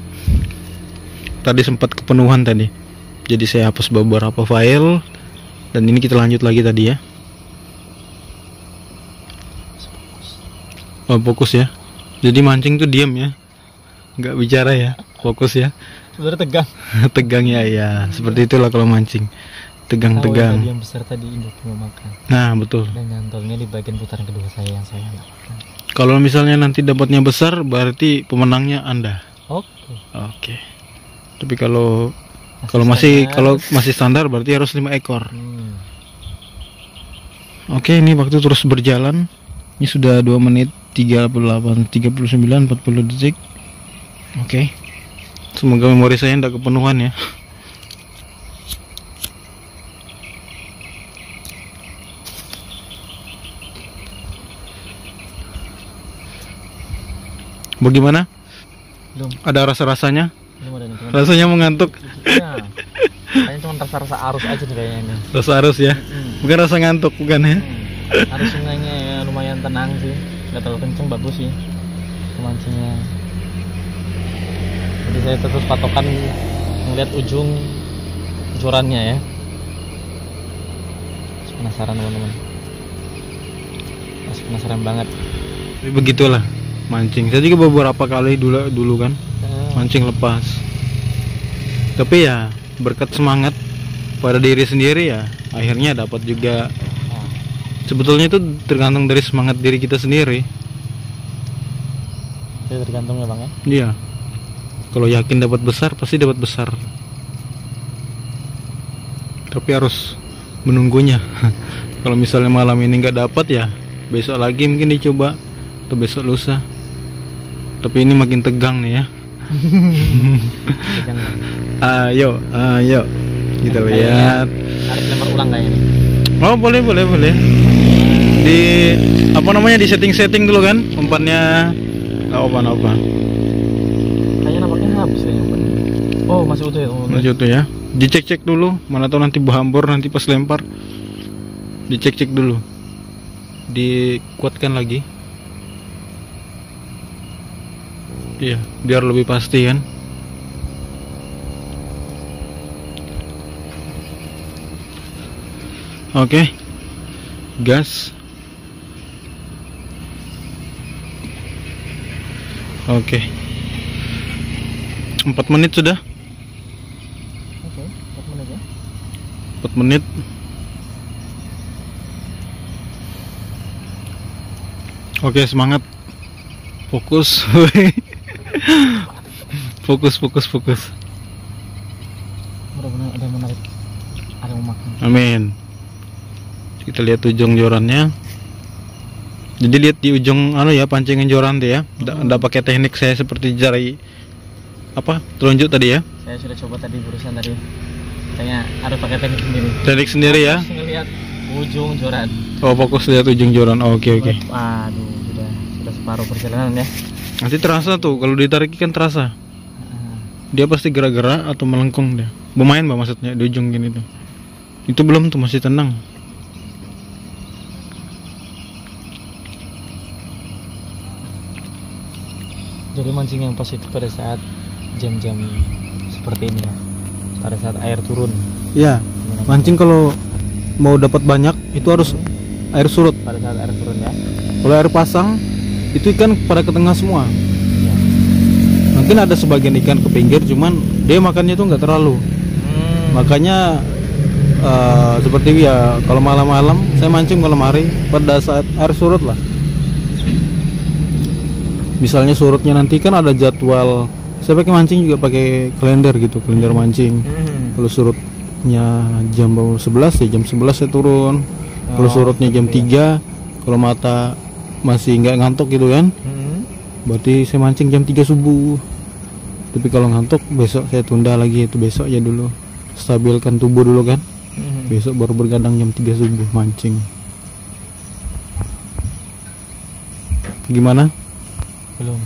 tadi sempat kepenuhan tadi. Jadi saya hapus beberapa file. Dan ini kita lanjut lagi tadi ya. Oh fokus ya. Jadi mancing tuh diam ya. Nggak bicara ya. Fokus ya. Sebenarnya tegang. Tegang ya ya. Seperti itulah kalau mancing. Tegang Tahu tegang. yang besar tadi induk mau makan. Nah betul. Dan nyantolnya di bagian putaran kedua saya yang saya nggak makan kalau misalnya nanti dapatnya besar berarti pemenangnya anda oke oke tapi kalau kalau masih standar. kalau masih standar berarti harus lima ekor hmm. Oke, ini waktu terus berjalan. Ini sudah 2 menit 38 39 40 detik. Oke. Semoga memori saya tidak kepenuhan ya. Bagaimana? belum Ada rasa-rasanya? belum ada nih Rasanya mengantuk. ya kayaknya cuma rasa-rasa arus aja nih kayaknya ini Rasa harus ya. hmm. Bukan rasa ngantuk, bukan ya? Hmm. arus sungainya ya lumayan tenang sih nggak terlalu kenceng bagus sih kemancingnya jadi saya terus patokan melihat ujung jorannya ya penasaran teman-teman masih penasaran banget begitulah mancing. Saya juga beberapa kali dulu dulu kan Eh, mancing lepas. Tapi ya berkat semangat pada diri sendiri ya akhirnya dapat juga. Sebetulnya itu tergantung dari semangat diri kita sendiri. Itu tergantung ya bang ya? Iya. Kalau yakin dapat besar pasti dapat besar. Tapi harus menunggunya. Kalau misalnya malam ini nggak dapat ya besok lagi mungkin dicoba atau besok lusa tapi ini makin tegang nih ya ayo ayo kita Kayaknya lihat harus lempar ulang kayaknya. Oh boleh boleh boleh. Di apa namanya di setting setting dulu kan umpannya nggak apa apa. kayaknya nampaknya habis oh masih utuh ya teman-teman Lanjut tuh ya. Dicek cek dulu mana tahu nanti berhambur nanti pas lempar. Dicek cek dulu. Dikuatkan lagi. Iya biar lebih pasti kan. Oke. Gas. Oke. Empat menit sudah. oke empat menit ya 4 menit. Oke, semangat. Fokus. fokus, fokus, fokus. mudah-mudahan ada yang menarik ada yang mau makan Amin. Kita lihat ujung jorannya. Jadi lihat di ujung anu ya pancingan joran tuh ya. Enggak pakai teknik saya seperti jari apa? Telunjuk tadi ya. saya sudah coba tadi berusaha tadi kayaknya harus pakai teknik sendiri Teknik sendiri ya. Fokus ngelihat ujung joran Oh, fokus lihat ujung joran. Oh, Oke, oke. aduh sudah sudah separuh perjalanan ya Nanti terasa tuh kalau ditarik kan terasa. Dia pasti gerak-gerak atau melengkung dia. Bermain mbak maksudnya di ujung gini tuh. Itu belum tuh masih tenang. Jadi mancing yang positif pada saat jam-jam seperti ini ya? Pada saat air turun. Ya mancing kalau mau dapat banyak itu harus air surut. Pada saat air turun ya? Kalau air pasang itu ikan pada ke tengah semua Ya. mungkin ada sebagian ikan ke pinggir cuman dia makannya tuh nggak terlalu Hmm. makanya eh, seperti ya kalau malam-malam saya mancing malam hari pada saat air surut lah misalnya surutnya nanti kan ada jadwal saya pakai mancing juga pakai kalender gitu kalender mancing Hmm. kalau surutnya jam 11 ya jam 11 saya turun kalau Oh, surutnya jam gitu 3 kalau mata masih nggak ngantuk gitu kan. Hmm. berarti saya mancing jam 3 subuh. Tapi kalau ngantuk besok saya tunda lagi itu besok ya dulu. Stabilkan tubuh dulu kan. Hmm. besok baru bergadang jam 3 subuh mancing. Gimana? Belum.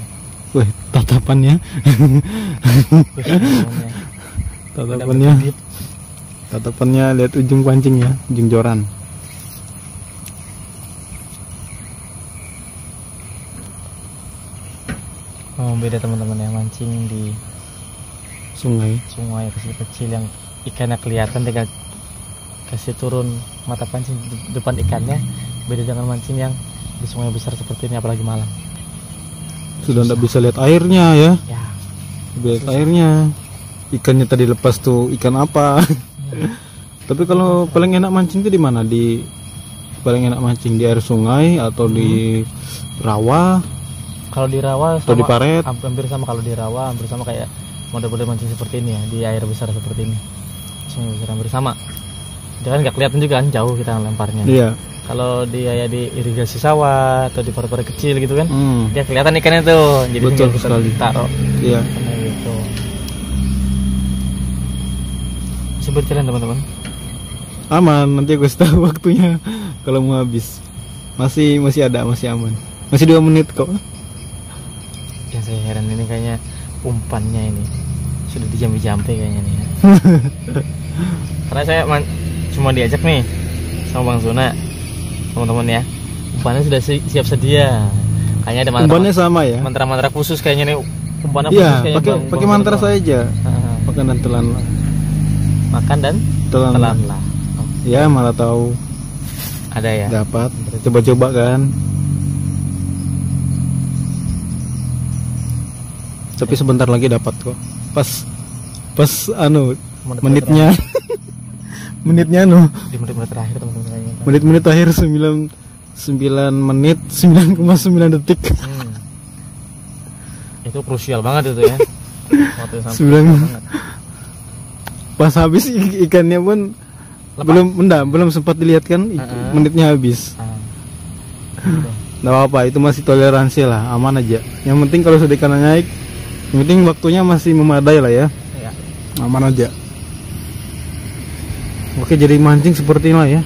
Wih, tatapannya. Ya. tatapannya. Tatapannya lihat ujung pancing ya ujung joran Oh, beda teman-teman ya mancing di sungai. sungai kecil-kecil yang ikannya kelihatan tinggal kasih turun mata pancing di depan ikannya. Beda dengan mancing yang di sungai besar seperti ini apalagi malam. Sudah tidak bisa lihat airnya ya? Ya. Lihat airnya. Ikannya tadi lepas tuh ikan apa? Tapi kalau paling enak mancing itu di mana? Di paling enak mancing di air sungai atau di rawa kalau di rawa atau di paret Hamp- hampir sama kalau di rawa hampir sama kayak model-model mancing seperti ini ya di air besar seperti ini. Sungai besar hampir sama. Dia kan nggak kelihatan juga kan jauh kita lemparnya iya. Kalau dia ya di irigasi sawah atau di parit-parit kecil gitu kan Hmm, dia kelihatan ikannya tuh. Jadi Betul kita sekali. taruh. Iya. Kayak gitu. Masih berjalan teman-teman. Aman nanti gue tahu waktunya. Kalau mau habis. Masih masih ada masih aman. Masih dua menit kok saya heran ini kayaknya umpannya ini. Sudah dijampi-jampi kayaknya nih. Ya. karena saya cuma diajak nih sama Bang Zuna teman-teman ya. Umpannya sudah si- siap sedia. Kayaknya ada mantra umpannya sama ya? mantra-mantra khusus kayaknya nih. Umpannya iya khusus kayaknya pakai Bang- pakai Bang mantra saja Ah, makan dan telan. Makan dan telan. telan lah. Oh, ya malah tahu. Ada ya? Dapat. Coba-coba kan tapi sebentar lagi dapat kok pas pas anu Menit- menitnya menitnya anu di menit-menit terakhir teman-teman menit-menit akhir 9 9 menit 9,9 detik Hmm. itu krusial banget itu ya waktu sampai Sembilan. pas habis i- ikannya pun Lepas. belum enggak, belum sempat dilihat kan i- Uh-uh. menitnya habis Ah. Gitu. nggak apa-apa itu masih toleransi lah aman aja yang penting kalau sudah ikan naik yang penting waktunya masih memadai lah ya. Ya aman aja. Oke jadi mancing seperti inilah ya.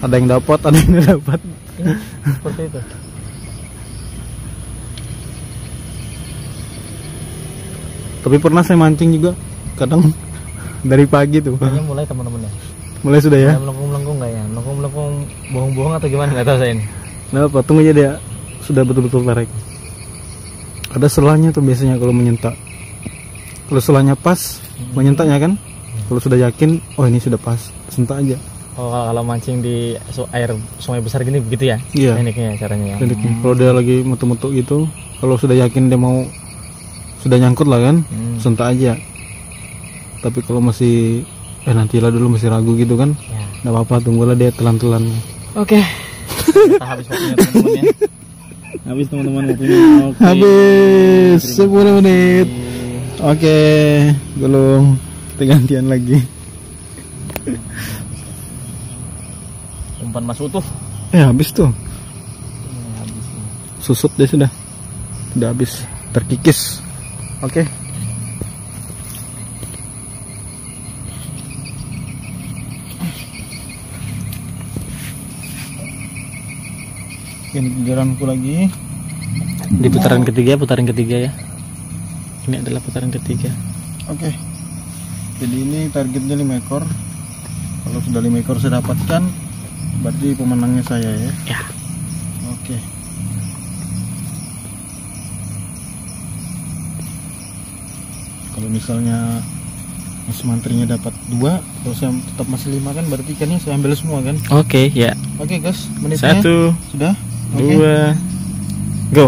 Ada yang dapat ada yang tidak dapat. Seperti itu. Tapi pernah saya mancing juga kadang dari pagi tuh. Kayaknya mulai teman-teman ya. Mulai sudah ya? Melengkung-melengkung nggak ya? Melengkung-melengkung bohong-bohong atau gimana? Nggak tahu saya ini. Nah, apa tunggu aja dia sudah betul-betul tarik. Ada selanya tuh biasanya kalau menyentak. Kalau selanya pas, menyentaknya kan. Kalau sudah yakin, oh ini sudah pas, sentak aja. oh kalau kalau mancing di air sungai besar gini begitu ya Iya. tekniknya caranya ya Pendeknya. Kalau dia lagi mutu-mutu gitu, kalau sudah yakin dia mau sudah nyangkut lah kan, Hmm. sentak aja. Tapi kalau masih eh nantilah dulu masih ragu gitu kan, ya nggak apa-apa tunggulah dia telan-telan. oke kita habis waktunya teman-teman ya habis teman-teman waktunya oke Habis 10 menit. Oke, belum kita gantian lagi. umpan mas utuh Eh habis tuh, Ini habis nih. susut deh sudah, udah habis, terkikis. Oke. Ini giliranku lagi. di putaran ketiga putaran ketiga ya ini adalah putaran ketiga Oke. Jadi ini targetnya 5 ekor. Kalau sudah 5 ekor saya dapatkan, berarti pemenangnya saya ya. ya Oke. Kalau misalnya Mas Mantrinya dapat dua, kalau saya tetap masih lima kan berarti ikannya saya ambil semua kan? oke ya Oke guys, menitnya satu sudah? Dua go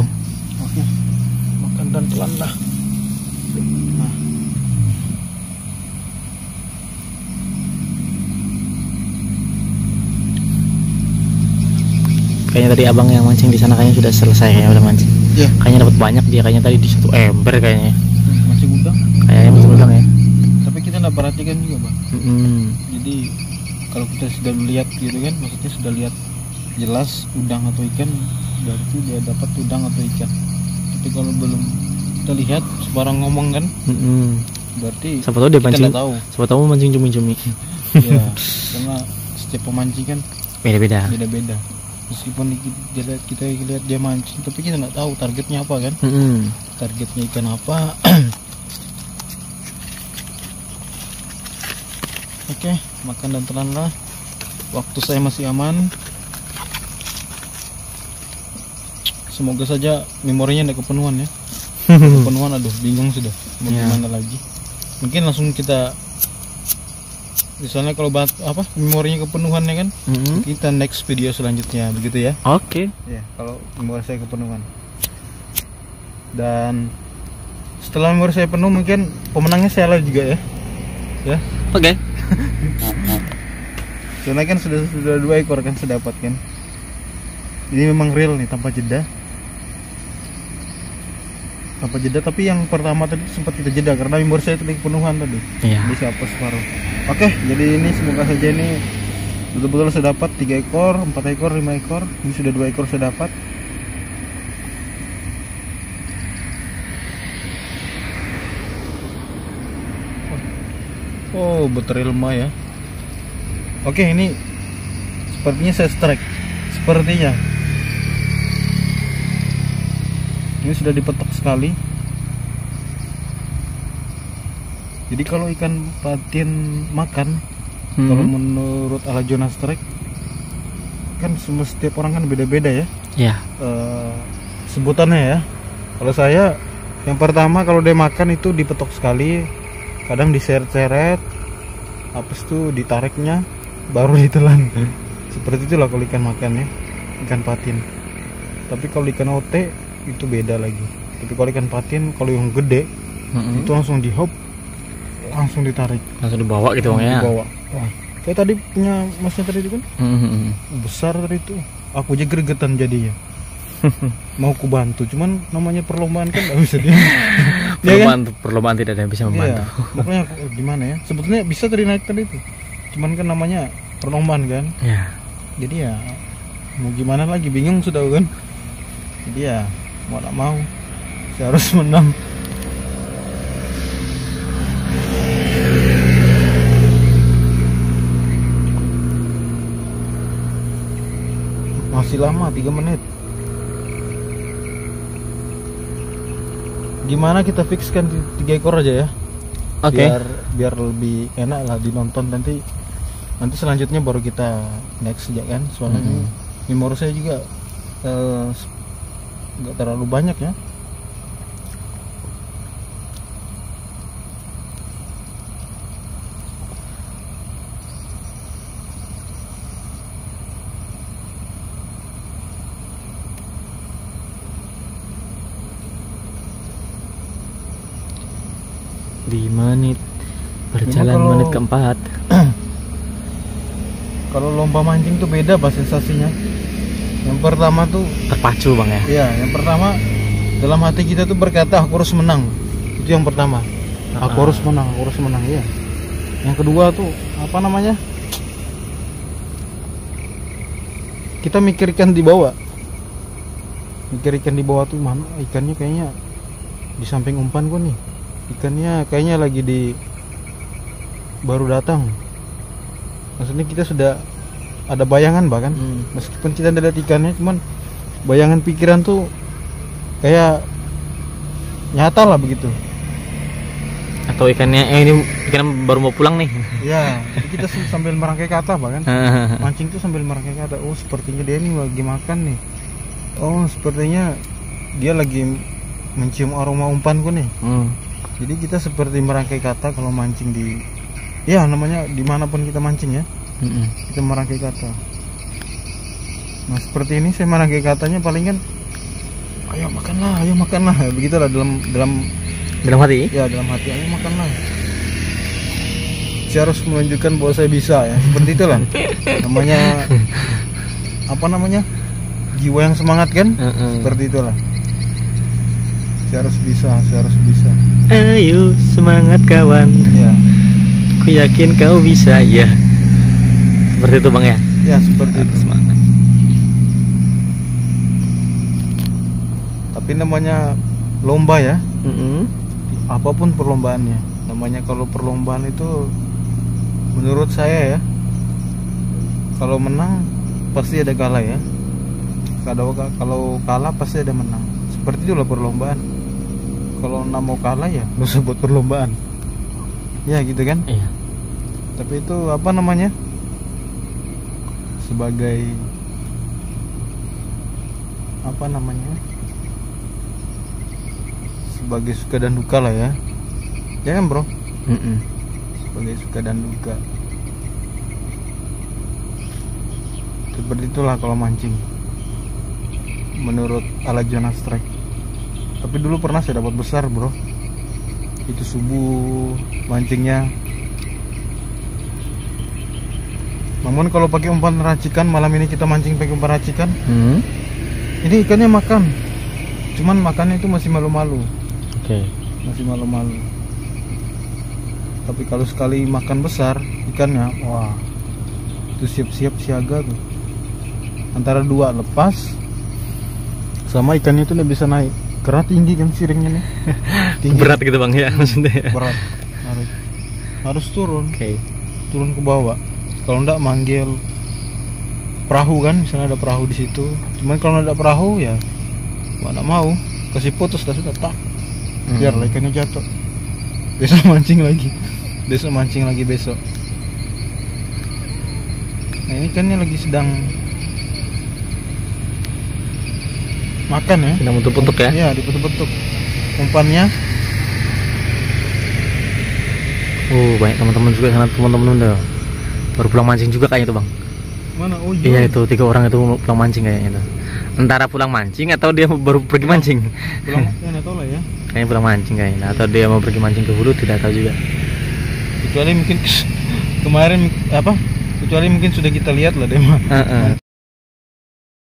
Oke. Makan dan telan dah. Nah. kayaknya tadi abang yang mancing di sana kayaknya sudah selesai kayaknya udah mancing Ya, kayaknya dapat banyak dia kayaknya tadi di satu ember kayaknya masih udang. kayaknya betul betul ya Tapi kita nggak perhatikan juga, Bang. Mm-mm. jadi kalau kita sudah lihat gitu kan maksudnya sudah lihat jelas udang atau ikan berarti dia dapat udang atau ikan. Tapi kalau belum kita lihat sebarang ngomong kan Mm-mm. berarti siapa tahu dia kita mancing tahu. siapa tahu mancing cumi-cumi. Ya karena setiap pemancing kan beda-beda. beda-beda. Meskipun ki- dia lihat- kita lihat dia mancing tapi kita nggak tahu targetnya apa kan. Mm-mm. targetnya ikan apa. Oke makan dan telanlah waktu saya masih aman semoga saja memorinya tidak kepenuhan ya. Kepenuhan aduh bingung sudah. Mau Ya. gimana lagi? Mungkin langsung kita misalnya kalau bat apa memorinya kepenuhan ya kan? Mm-mm. kita next video selanjutnya begitu ya? Oke. ya kalau memori saya kepenuhan. Dan setelah memori saya penuh mungkin pemenangnya saya lah juga ya. Ya. Oke. soalnya kan sudah sudah dua ekor kan saya dapat kan. Ini memang real nih tanpa jeda tanpa jeda tapi yang pertama tadi sempat kita jeda karena memori saya tadi kepenuhan tadi. Iya. jadi saya hapus separuh? Oke jadi ini semoga saja ini betul-betul saya dapat tiga ekor empat ekor lima ekor. Ini sudah dua ekor saya dapat. Oh beterilma ya. Oke ini sepertinya saya strike. Sepertinya ini sudah dipetok sekali. Jadi kalau ikan patin makan Hmm. kalau menurut ala Jonas Strike kan semua setiap orang kan beda-beda ya. Ya. eh, sebutannya ya. Kalau saya yang pertama kalau dia makan itu dipetok sekali kadang diseret-seret habis itu ditariknya baru ditelan. Seperti itulah kalau ikan makan ya ikan patin tapi kalau ikan ote itu beda lagi. Tapi kalau ikan patin kalau yang gede Mm-mm. itu langsung di hop langsung ditarik. Langsung dibawa gitu bang ya. dibawa. Wah, kayak tadi punya masnya tadi itu kan? Mm-mm. besar tadi itu. Aku aja gregetan jadinya. Mau ku bantu cuman namanya perlombaan kan nggak bisa dia ya kan? Perlombaan, perlombaan tidak ada yang bisa membantu. Iya, makanya aku eh, gimana ya? Sebetulnya bisa tadi naik tadi itu. Cuman kan namanya perlombaan kan? Ya. jadi ya mau gimana lagi? Bingung sudah kan? Jadi ya mau tak mau saya harus menang. Masih lama 3 menit. Gimana kita fixkan tiga ekor aja ya? Oke. biar biar lebih enak lah dinonton. Nanti nanti selanjutnya baru kita next ya kan? Soalnya ini memori saya juga s- nggak terlalu banyak ya. Di menit. Berjalan kalau- menit keempat. kalau lomba mancing tuh beda pak sensasinya yang pertama tuh Terpacu bang ya. ya yang pertama dalam hati kita tuh berkata aku harus menang. Itu yang pertama. Aku Ah. harus menang aku harus menang ya yang kedua tuh apa namanya? Kita mikir ikan di bawah. Mikir ikan di bawah tuh mana ikannya kayaknya di samping umpan gua nih. Ikannya kayaknya lagi di baru datang. Maksudnya kita sudah ada bayangan bahkan. Hmm. meskipun kita tidak lihat ikannya cuman bayangan pikiran tuh kayak nyata lah begitu. Atau ikannya eh ini ikan baru mau pulang nih. ya kita sambil merangkai kata bahkan. Mancing tuh sambil merangkai kata oh sepertinya dia ini lagi makan nih. Oh sepertinya dia lagi mencium aroma umpanku nih. Hmm. jadi kita seperti merangkai kata kalau mancing di ya namanya di mana pun kita mancing ya Mm-mm. kita merangkai kata nah seperti ini saya merangkai katanya paling kan ayo makanlah ayo makanlah begitulah dalam dalam Dalam hati? ya dalam hati ayo makanlah saya harus menunjukkan bahwa saya bisa ya seperti itulah namanya apa namanya jiwa yang semangat kan Heeh. seperti itulah saya harus bisa saya harus bisa Ayo semangat kawan. ya Aku yakin kau bisa ya. Seperti itu bang ya. ya seperti itu Semangat. tapi namanya lomba ya Mm-mm. apa pun perlombaannya namanya kalau perlombaan itu menurut saya ya kalau menang pasti ada kalah ya kalau kalau kalah pasti ada menang seperti itulah perlombaan kalau nggak mau kalah ya usah buat perlombaan ya gitu kan Iya. tapi itu apa namanya sebagai apa namanya? Sebagai suka dan duka lah ya. Ya kan bro? Mm -mm. sebagai suka dan duka. Seperti itulah kalau mancing. Menurut ala Jonas Trek tapi dulu pernah saya dapat besar bro. Itu subuh mancingnya namun kalau pakai umpan racikan malam ini kita mancing pakai umpan racikan. Hmm. ini ikannya makan. Cuman makannya itu masih malu-malu. Oke. Masih malu-malu. Tapi kalau sekali makan besar ikannya wah itu siap-siap siaga tuh. Antara dua lepas sama ikannya itu udah bisa naik. Karena tinggi kan siringnya nih. Tinggi. Berat gitu bang ya maksudnya. Ya? berat. Harus harus turun. Oke. Turun ke bawah kalau enggak manggil perahu kan misalnya ada perahu di situ. Cuman kalau ada perahu ya mana mau. Kasih putus dah sudah tak. Biar Hmm. ikannya jatuh. Besok mancing lagi. Besok mancing lagi besok. Nah ini ikannya lagi sedang makan ya. Sedang bentuk-bentuk ya? Iya, dibentuk-bentuk. Umpannya. Oh banyak teman-teman juga sana teman-teman udah baru pulang mancing juga kayaknya tuh bang. Mana? Oh iya. Itu tiga orang itu pulang mancing kayaknya tuh. Antara pulang mancing atau dia baru pergi mancing? Pulang ya tahu lah ya. Kayaknya pulang mancing kayaknya. Atau dia mau pergi mancing ke hulu tidak tahu juga. Kecuali mungkin kemarin apa? Kecuali mungkin sudah kita lihat lah deh mah.